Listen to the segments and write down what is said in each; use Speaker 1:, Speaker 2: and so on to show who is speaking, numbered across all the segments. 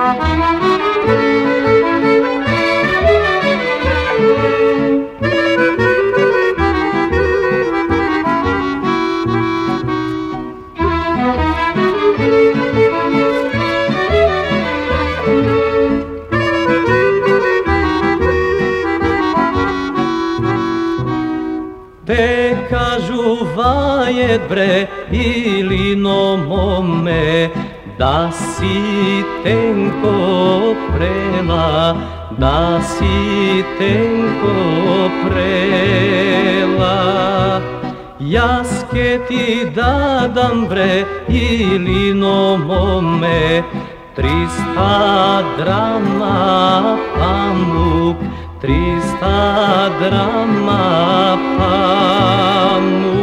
Speaker 1: Te kažu vajet bre ili no mome Da si tenko prela, da si tenko prela Jaske ti dadam bre ili no mome Trista drama pamuk Trista drama pamuk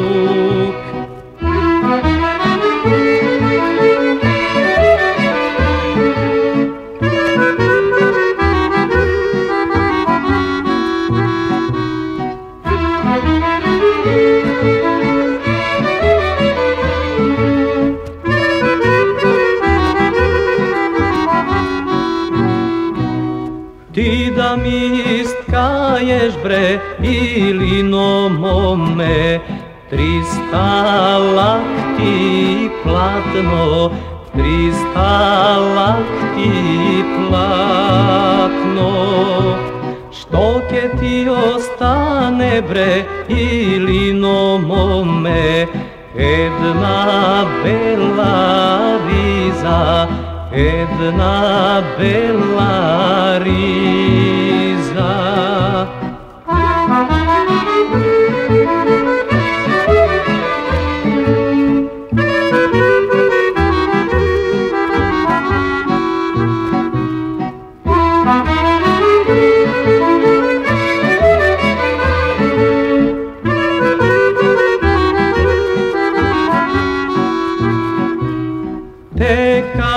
Speaker 1: Ti da mi istkaješ bre ili no mome Trista lakti platno, trista lakti platno. Što ke ti ostane bre ili no mome Една bella risa една bella risa.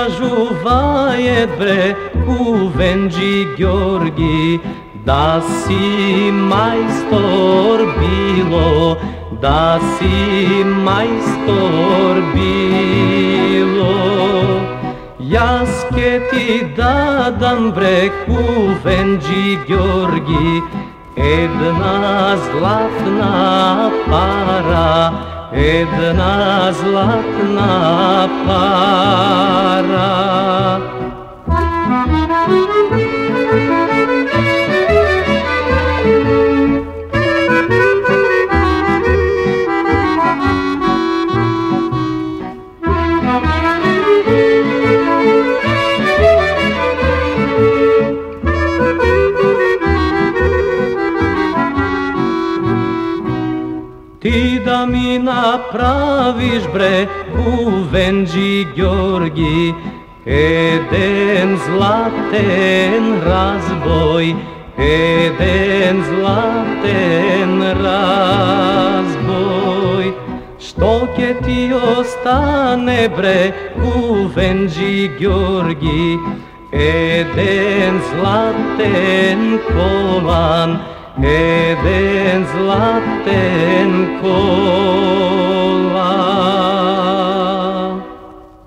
Speaker 1: Te kažu vajet bre u venđi Georgi Da si majstor bilo, da si majstor bilo Jaske ti dadam bre u venđi Georgi Една златна пара, една златна пара. да ми направиш бре, Бувенджи Георги, еден златен разбой, еден златен разбой. Што ќе ти остане бре, Бувенджи Георги, еден златен колан, Heben's latten kol.